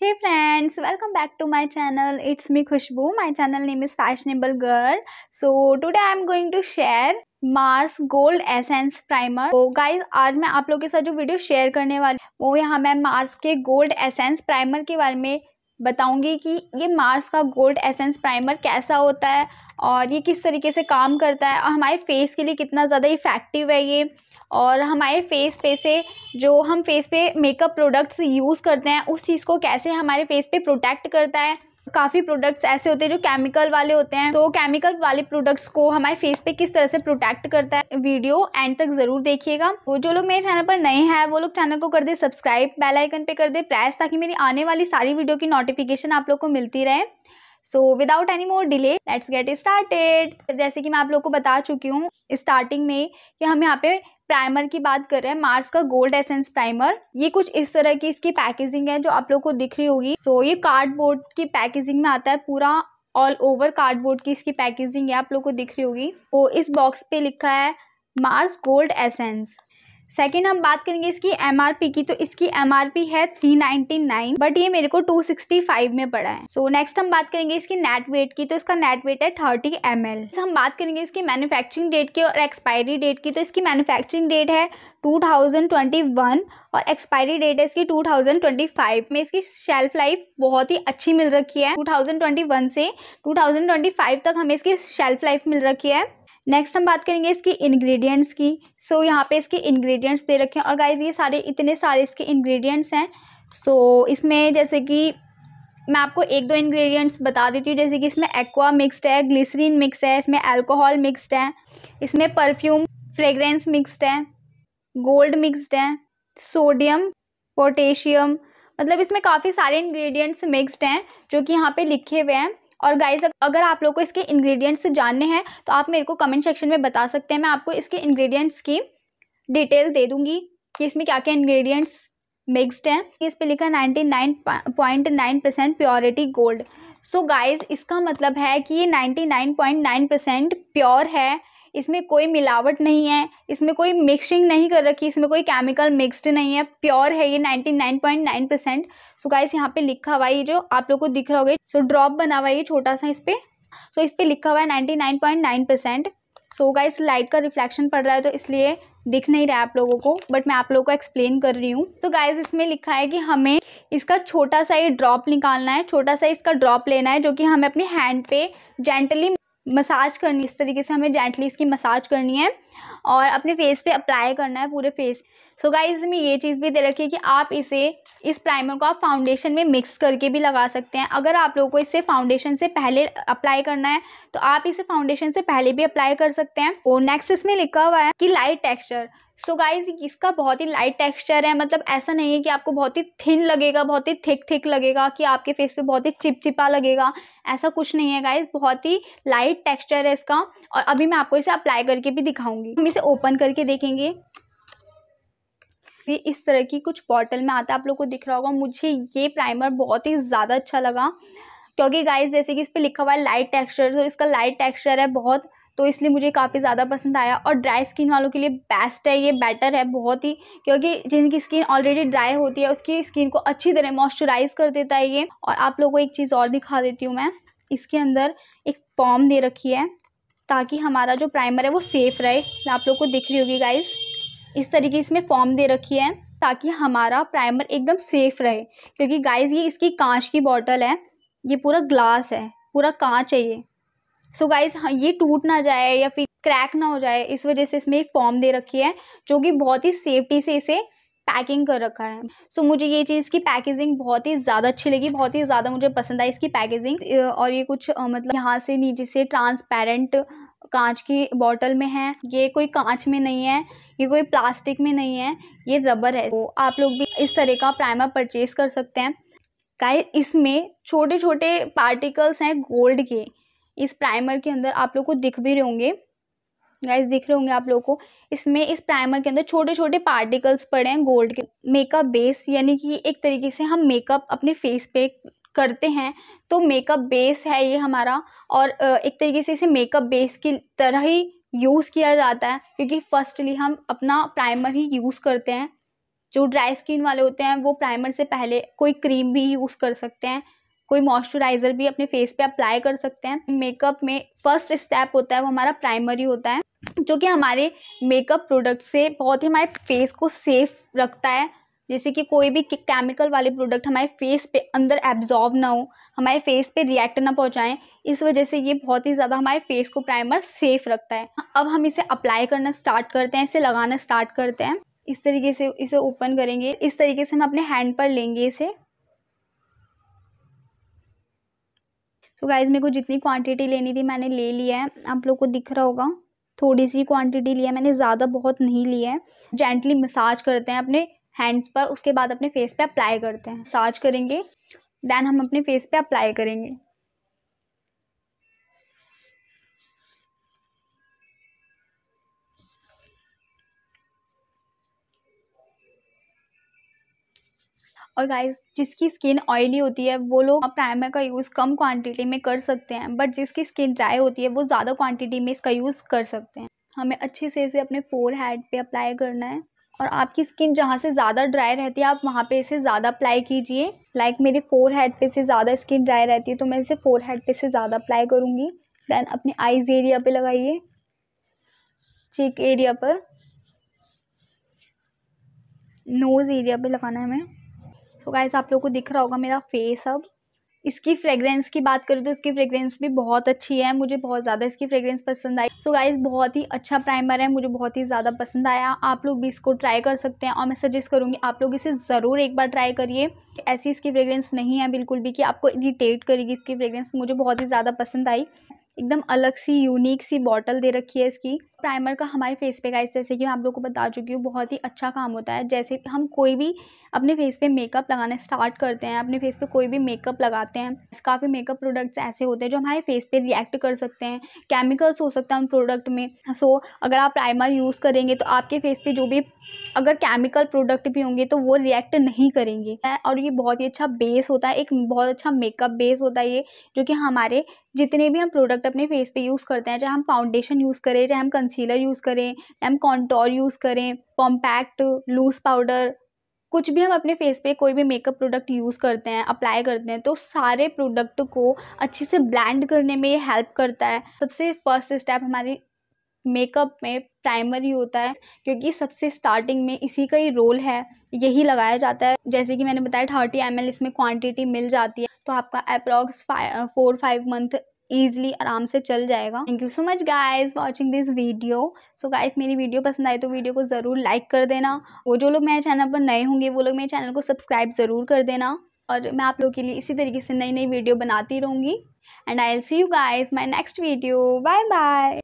Hey friends welcome back to my channel it's me Khushboo My channel name is fashionable girl so today I am going to share Mars gold essence primer तो guys आज मैं आप लोगों के साथ जो video share करने वाली, वो यहाँ मैं मार्स के गोल्ड एसेंस प्राइमर के बारे में बताऊँगी कि ये मार्स का गोल्ड एसेंस प्राइमर कैसा होता है और ये किस तरीके से काम करता है और हमारे फेस के लिए कितना ज़्यादा इफ़ेक्टिव है ये। और हमारे फेस पे से जो हम फेस पे मेकअप प्रोडक्ट्स यूज़ करते हैं, उस चीज़ को कैसे हमारे फेस पे प्रोटेक्ट करता है? काफ़ी प्रोडक्ट्स ऐसे होते हैं जो केमिकल वाले होते हैं। तो केमिकल वाले प्रोडक्ट्स को हमारे फेस पे किस तरह से प्रोटेक्ट करता है? वीडियो एंड तक ज़रूर देखिएगा। वो जो लोग मेरे चैनल पर नए हैं, वो लोग चैनल को कर दे सब्सक्राइब बेल आइकन पे कर दे प्रेस ताकि मेरी आने वाली सारी वीडियो की नोटिफिकेशन आप लोग को मिलती रहे। So without any more delay let's get started जैसे कि मैं आप लोग को बता चुकी हूँ स्टार्टिंग में कि हम यहाँ पे प्राइमर की बात कर रहे हैं मार्स का गोल्ड एसेंस प्राइमर ये कुछ इस तरह की इसकी पैकेजिंग है जो आप लोग को दिख रही होगी। सो so, ये कार्डबोर्ड की पैकेजिंग में आता है पूरा ऑल ओवर कार्डबोर्ड की इसकी पैकेजिंग है आप लोग को दिख रही होगी। तो इस बॉक्स पे लिखा है मार्स गोल्ड एसेंस सेकेंड हम बात करेंगे इसकी एमआरपी की। तो इसकी एमआरपी है थ्री बट ये मेरे को टू में पड़ा है। सो so, नेक्स्ट हम बात करेंगे इसकी नेट वेट की। तो इसका नेट वेट है थर्टी एम एल हम बात करेंगे इसकी मैन्युफैक्चरिंग डेट की और एक्सपायरी डेट की। तो इसकी मैन्युफैक्चरिंग डेट है 2021 और एक्सपायरी डेट है इसकी 2025 में। इसकी शेल्फ लाइफ बहुत ही अच्छी मिल रखी है। 2021 से 2025 तक हमें इसकी शेल्फ लाइफ मिल रखी है। नेक्स्ट हम बात करेंगे इसकी इंग्रेडिएंट्स की। सो so, यहाँ पे इसके इंग्रेडिएंट्स दे रखे हैं। और गाइज़ ये सारे इतने सारे इसके इंग्रेडिएंट्स हैं। सो so, इसमें जैसे कि मैं आपको एक दो इंग्रेडिएंट्स बता देती हूँ। जैसे कि इसमें एक्वा मिक्सड है ग्लिसरीन मिक्स है इसमें अल्कोहल मिक्सड है इसमें परफ्यूम फ्रेगरेंस मिक्सड है गोल्ड मिक्सड है सोडियम पोटेशियम मतलब इसमें काफ़ी सारे इंग्रेडिएंट्स मिक्सड हैं जो कि यहाँ पे लिखे हुए हैं। और गाइज़ अगर आप लोग को इसके इंग्रेडिएंट्स जानने हैं तो आप मेरे को कमेंट सेक्शन में बता सकते हैं। मैं आपको इसके इंग्रेडिएंट्स की डिटेल दे दूँगी कि इसमें क्या क्या इंग्रेडिएंट्स मिक्सड हैं। इस पे लिखा ninety nine point nine percent purity gold so guys इसका मतलब है कि ये ninety nine point nine percent pure है। इसमें कोई मिलावट नहीं है इसमें कोई मिक्सिंग नहीं कर रखी इसमें कोई केमिकल मिक्सड नहीं है प्योर है ये ninety nine point nine percent so guys यहाँ पे लिखा हुआ है ये जो आप लोग को दिख रहा होगा सो ड्रॉप बना हुआ है ये छोटा सा इस पर सो so, इस पर लिखा हुआ है ninety nine point nine percent so guys light का रिफ्लेक्शन पड़ रहा है तो इसलिए दिख नहीं रहा है आप लोगों को बट मैं आप लोगों को एक्सप्लेन कर रही हूँ। तो गाइज़ इसमें लिखा है कि हमें इसका छोटा सा ये ड्रॉप निकालना है छोटा सा इसका ड्रॉप लेना है जो कि हमें अपने हैंड पे जेंटली मसाज करनी इस तरीके से हमें जेंटली इसकी मसाज करनी है और अपने फेस पे अप्लाई करना है, पूरे फेस सो गाइज़ में ये चीज़ भी दे रखी है कि आप इसे इस प्राइमर को आप फाउंडेशन में मिक्स करके भी लगा सकते हैं। अगर आप लोगों को इसे फाउंडेशन से पहले अप्लाई करना है तो आप इसे फाउंडेशन से पहले भी अप्लाई कर सकते हैं। और नेक्स्ट इसमें लिखा हुआ है कि लाइट टेक्सचर सो गाइज़ इसका बहुत ही लाइट टेक्सचर है। मतलब ऐसा नहीं है कि आपको बहुत ही थिन लगेगा, बहुत ही थिक थिक लगेगा, कि आपके फेस पे बहुत ही चिपचिपा लगेगा। ऐसा कुछ नहीं है गाइज़ बहुत ही लाइट टेक्सचर है इसका। और अभी मैं आपको इसे अप्लाई करके भी दिखाऊँगी। हम इसे ओपन करके देखेंगे। इस तरह की कुछ बॉटल में आता है, आप लोग को दिख रहा होगा। मुझे ये प्राइमर बहुत ही ज़्यादा अच्छा लगा, क्योंकि गाइस जैसे कि इस पर लिखा हुआ है लाइट टेक्सचर तो इसका लाइट टेक्सचर है बहुत तो इसलिए मुझे काफ़ी ज़्यादा पसंद आया। और ड्राई स्किन वालों के लिए बेस्ट है, ये बेटर है बहुत ही, क्योंकि जिनकी स्किन ऑलरेडी ड्राई होती है, उसकी स्किन को अच्छी तरह मॉइस्चराइज कर देता है ये। और आप लोगों को एक चीज़ और दिखा देती हूँ मैं, इसके अंदर एक फॉर्म दे रखी है, ताकि हमारा जो प्राइमर है वो सेफ़ रहे। आप लोग को दिख रही होगी गाइज़ इस तरीके इसमें फॉर्म दे रखी है ताकि हमारा प्राइमर एकदम सेफ़ रहे। क्योंकि गाइज़ ये इसकी कांच की बॉटल है ये पूरा ग्लास है पूरा कांच है ये। सो so गाइज़ हाँ ये टूट ना जाए या फिर क्रैक ना हो जाए इस वजह से इसमें एक फॉर्म दे रखी है जो कि बहुत ही सेफ्टी से इसे पैकिंग कर रखा है। सो so, मुझे ये चीज़ की पैकेजिंग बहुत ही ज़्यादा अच्छी लगी बहुत ही ज़्यादा मुझे पसंद आई इसकी पैकेजिंग और ये कुछ मतलब यहाँ से नीचे से ट्रांसपेरेंट कांच की बॉटल में है, ये कोई कांच में नहीं है, ये कोई प्लास्टिक में नहीं है, ये रबर है। तो आप लोग भी इस तरह का प्राइमर परचेज कर सकते हैं। गाइस, इसमें छोटे छोटे पार्टिकल्स हैं गोल्ड के। इस प्राइमर के अंदर आप लोग को दिख भी रहे होंगे। गाइस, दिख रहे होंगे आप लोगों को। इसमें इस प्राइमर के अंदर छोटे छोटे पार्टिकल्स पड़े हैं गोल्ड के। मेकअप बेस, यानी कि एक तरीके से हम मेकअप अपने फेस पे करते हैं तो मेकअप बेस है ये हमारा और एक तरीके से इसे मेकअप बेस की तरह ही यूज़ किया जाता है, क्योंकि फर्स्टली हम अपना प्राइमर ही यूज़ करते हैं। जो ड्राई स्किन वाले होते हैं, वो प्राइमर से पहले कोई क्रीम भी यूज़ कर सकते हैं, कोई मॉइस्चराइज़र भी अपने फेस पे अप्लाई कर सकते हैं। मेकअप में फ़र्स्ट स्टेप होता है, वो हमारा प्राइमर होता है, जो कि हमारे मेकअप प्रोडक्ट से बहुत ही हमारे फेस को सेफ़ रखता है। जैसे कि कोई भी केमिकल वाले प्रोडक्ट हमारे फेस पे अंदर एब्जॉर्ब ना हो, हमारे फेस पे रिएक्ट ना पहुंचाएँ, इस वजह से ये बहुत ही ज़्यादा हमारे फेस को प्राइमर सेफ़ रखता है। अब हम इसे अप्लाई करना स्टार्ट करते हैं, इसे लगाना स्टार्ट करते हैं। इस तरीके से इसे ओपन करेंगे। इस तरीके से हम अपने हैंड पर लेंगे इसे। तो गाइज़ मेरे को जितनी क्वांटिटी लेनी थी मैंने ले लिया है। आप लोग को दिख रहा होगा, थोड़ी सी क्वांटिटी लिया मैंने, ज़्यादा बहुत नहीं लिया है। जेंटली मसाज करते हैं अपने हैंड्स पर, उसके बाद अपने फेस पे अप्लाई करते हैं। मसाज करेंगे देन हम अपने फेस पे अप्लाई करेंगे। और गाइस जिसकी स्किन ऑयली होती है, वो लोग प्राइमर का यूज़ कम क्वांटिटी में कर सकते हैं बट जिसकी स्किन ड्राई होती है, वो ज़्यादा क्वांटिटी में इसका यूज़ कर सकते हैं। हमें अच्छे से इसे अपने फोर हेड पर अप्लाई करना है। और आपकी स्किन जहाँ से ज़्यादा ड्राई रहती है, आप वहाँ पे इसे ज़्यादा अप्लाई कीजिए। लाइक मेरे फोर हेड पे से ज़्यादा स्किन ड्राई रहती है तो मैं इसे फोर हेड पे से ज़्यादा अप्लाई करूँगी। देन अपने आईज़ एरिया पे लगाइए। चेक एरिया पर। नोज़ एरिया पे लगाना है हमें। सो गाइस आप लोग को दिख रहा होगा मेरा फेस अब। इसकी फ्रेग्रेंस की बात करूँ तो इसकी फ्रेग्रेंस भी बहुत अच्छी है, मुझे बहुत ज़्यादा इसकी फ्रेग्रेंस पसंद आई। सो गाइस बहुत ही अच्छा प्राइमर है, मुझे बहुत ही ज़्यादा पसंद आया। आप लोग भी इसको ट्राई कर सकते हैं और मैं सजेस्ट करूँगी आप लोग इसे ज़रूर एक बार ट्राई करिए। ऐसी इसकी फ्रेग्रेंस नहीं है बिल्कुल भी कि आपको इरीटेट करेगी इसकी फ्रेग्रेंस मुझे बहुत ही ज़्यादा पसंद आई। एकदम अलग सी यूनिक सी बॉटल दे रखी है इसकी। प्राइमर का हमारे फेस पे गाइस जैसे कि मैं आप लोगों को बता चुकी हूँ, बहुत ही अच्छा काम होता है। जैसे हम कोई भी अपने फेस पे मेकअप लगाना स्टार्ट करते हैं, अपने फेस पे कोई भी मेकअप लगाते हैं, काफ़ी मेकअप प्रोडक्ट्स ऐसे होते हैं जो हमारे फेस पे रिएक्ट कर सकते हैं। केमिकल्स हो सकता है उन प्रोडक्ट में। सो अगर आप प्राइमर यूज़ करेंगे तो आपके फेस पे जो भी, अगर केमिकल प्रोडक्ट भी होंगे तो वो रिएक्ट नहीं करेंगे। और ये बहुत ही अच्छा बेस होता है, एक बहुत अच्छा मेकअप बेस होता है ये, जो कि हमारे जितने भी हम प्रोडक्ट अपने फेस पे यूज़ करते हैं, चाहे हम फाउंडेशन यूज़ करें, चाहे हम कंसीलर यूज़ करें हम कॉन्टोर यूज़ करें कॉम्पैक्ट लूज़ पाउडर कुछ भी हम अपने फेस पे कोई भी मेकअप प्रोडक्ट यूज़ करते हैं अप्लाई करते हैं तो सारे प्रोडक्ट को अच्छे से ब्लेंड करने में ये हेल्प करता है। सबसे फ़र्स्ट स्टेप हमारी मेकअप में प्राइमर ही होता है, क्योंकि सबसे स्टार्टिंग में इसी का ही रोल है, यही लगाया जाता है। जैसे कि मैंने बताया थर्टी एम इसमें क्वांटिटी मिल जाती है तो आपका approx four five month easily आराम से चल जाएगा। Thank you so much guys watching this video so guys मेरी वीडियो पसंद आई तो वीडियो को ज़रूर लाइक कर देना। वो जो लोग मेरे चैनल पर नए होंगे, वो लोग मेरे चैनल को सब्सक्राइब ज़रूर कर देना। और मैं आप लोगों के लिए इसी तरीके से नई नई वीडियो बनाती रहूँगी। And I'll see you guys my next video bye bye